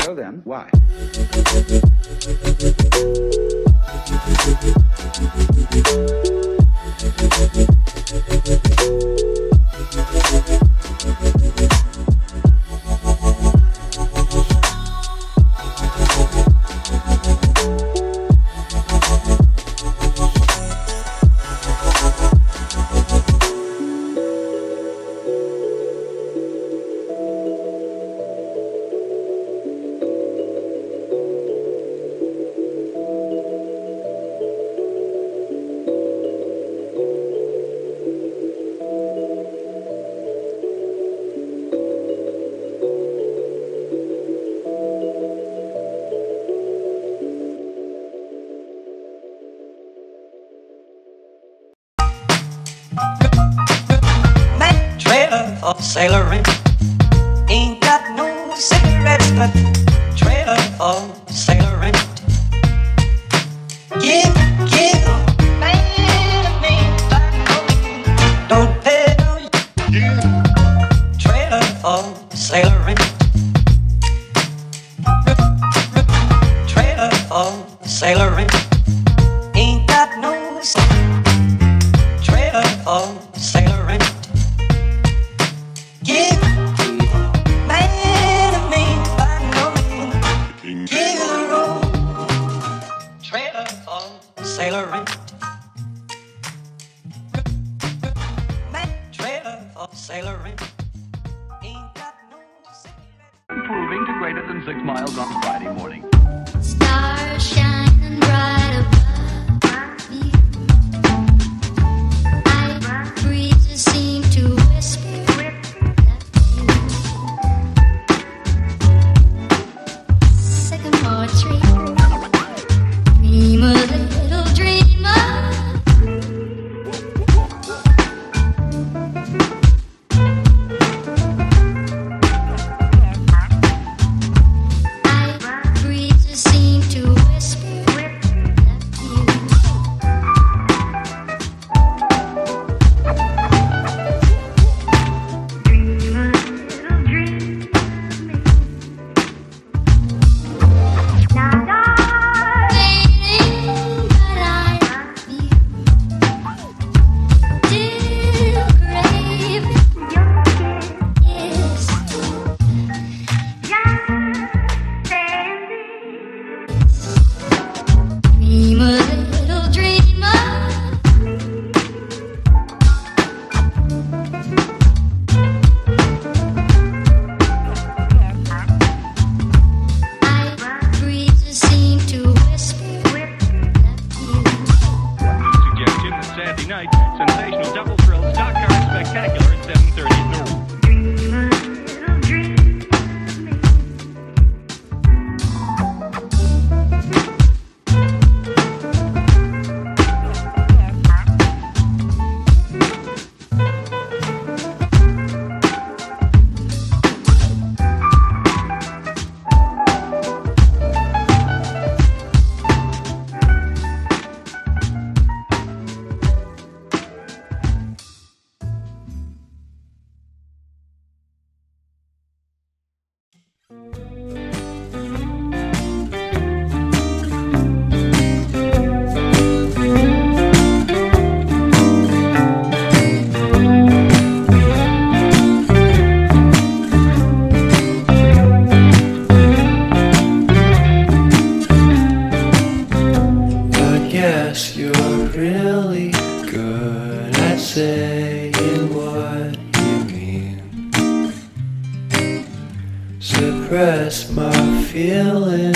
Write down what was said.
So then, why? Sailoring ain't got no cigarettes, but trailer for sailoring. Man, man, don't pay no trailer for sailoring. Trailer for sailoring ain't got no trailer for sailoring. Man trailer for sailoring. Ain't got no cigarette. improving to greater than six miles on Friday morning. Stars shining bright night, Yes, you're really good at saying what you mean. Suppress my feelings,